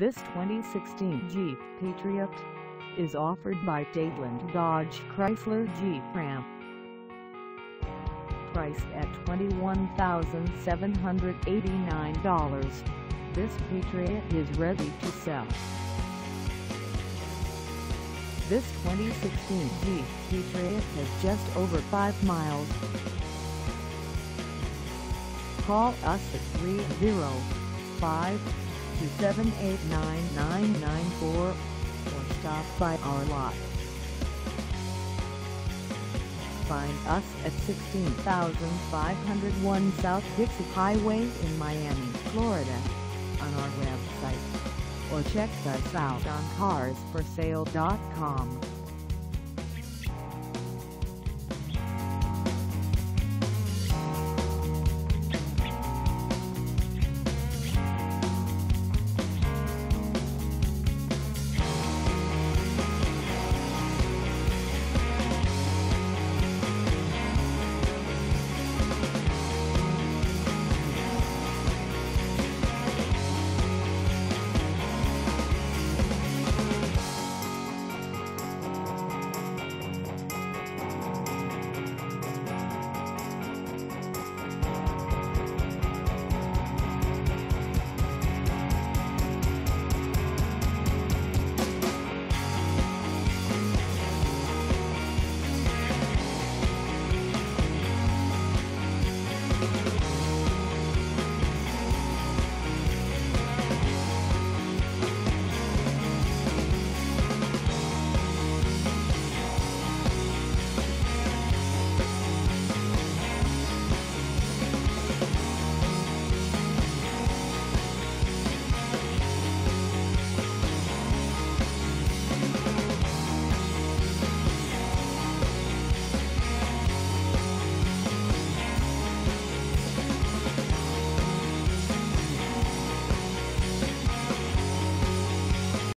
This 2016 Jeep Patriot is offered by Dadeland Dodge Chrysler Jeep Ram. Priced at $21,789, this Patriot is ready to sell. This 2016 Jeep Patriot has just over 5 miles. Call us at 305 2789994 or stop by our lot. Find us at 16501 South Dixie Highway in Miami, Florida on our website or check us out on carsforsale.com.